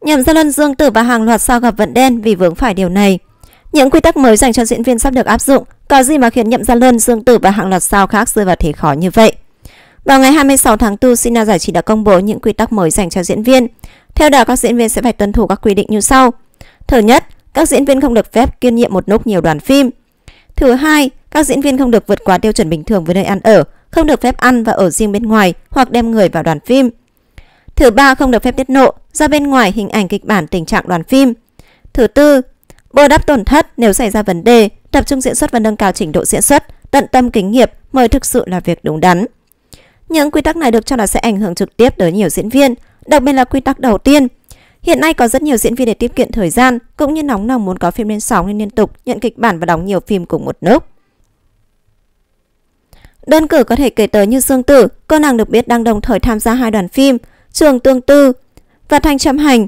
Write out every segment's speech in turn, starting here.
Nhậm Gia Luân, Dương Tử và hàng loạt sao gặp vận đen vì vướng phải điều này. Những quy tắc mới dành cho diễn viên sắp được áp dụng, có gì mà khiến Nhậm Gia Luân, Dương Tử và hàng loạt sao khác rơi vào thế khó như vậy? Vào ngày 26 tháng 4, Sina Giải trí đã công bố những quy tắc mới dành cho diễn viên. Theo đó, các diễn viên sẽ phải tuân thủ các quy định như sau. Thứ nhất, các diễn viên không được phép kiên nhiệm một lúc nhiều đoàn phim. Thứ hai, các diễn viên không được vượt quá tiêu chuẩn bình thường với nơi ăn ở, không được phép ăn và ở riêng bên ngoài hoặc đem người vào đoàn phim. Thứ ba, không được phép tiết lộ ra bên ngoài hình ảnh kịch bản tình trạng đoàn phim. Thứ tư, bồi đắp tổn thất nếu xảy ra vấn đề, tập trung diễn xuất và nâng cao trình độ diễn xuất, tận tâm kính nghiệp mới thực sự là việc đúng đắn. Những quy tắc này được cho là sẽ ảnh hưởng trực tiếp tới nhiều diễn viên, đặc biệt là quy tắc đầu tiên. Hiện nay có rất nhiều diễn viên để tiết kiệm thời gian, cũng như nóng lòng muốn có phim lên sóng nên liên tục nhận kịch bản và đóng nhiều phim cùng một lúc. Đơn cử có thể kể tới như Dương Tử, cô nàng được biết đang đồng thời tham gia hai đoàn phim, Trường Tương Tư và Thanh Trầm Hành.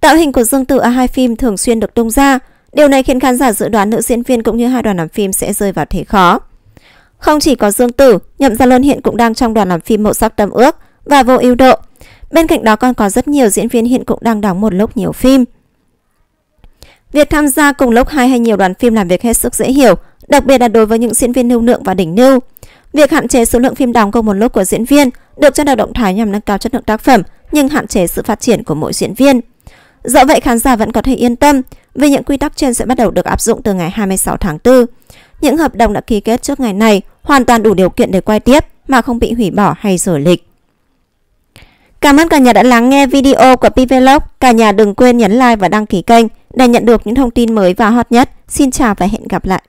Tạo hình của Dương Tử ở hai phim thường xuyên được tung ra, điều này khiến khán giả dự đoán nữ diễn viên cũng như hai đoàn làm phim sẽ rơi vào thế khó. Không chỉ có Dương Tử, Nhậm Gia Luân hiện cũng đang trong đoàn làm phim Mộ Sắc Tâm Ước và Vô Ưu Độ. Bên cạnh đó còn có rất nhiều diễn viên hiện cũng đang đóng một lúc nhiều phim. Việc tham gia cùng lúc hai hay nhiều đoàn phim làm việc hết sức dễ hiểu, đặc biệt là đối với những diễn viên nưu lượng và đỉnh nưu. Việc hạn chế số lượng phim đóng cùng một lúc của diễn viên được cho là động thái nhằm nâng cao chất lượng tác phẩm, nhưng hạn chế sự phát triển của mỗi diễn viên. Do vậy khán giả vẫn có thể yên tâm vì những quy tắc trên sẽ bắt đầu được áp dụng từ ngày 26 tháng 4. Những hợp đồng đã ký kết trước ngày này hoàn toàn đủ điều kiện để quay tiếp mà không bị hủy bỏ hay rời lịch. Cảm ơn cả nhà đã lắng nghe video của Pvlog. Cả nhà đừng quên nhấn like và đăng ký kênh để nhận được những thông tin mới và hot nhất. Xin chào và hẹn gặp lại.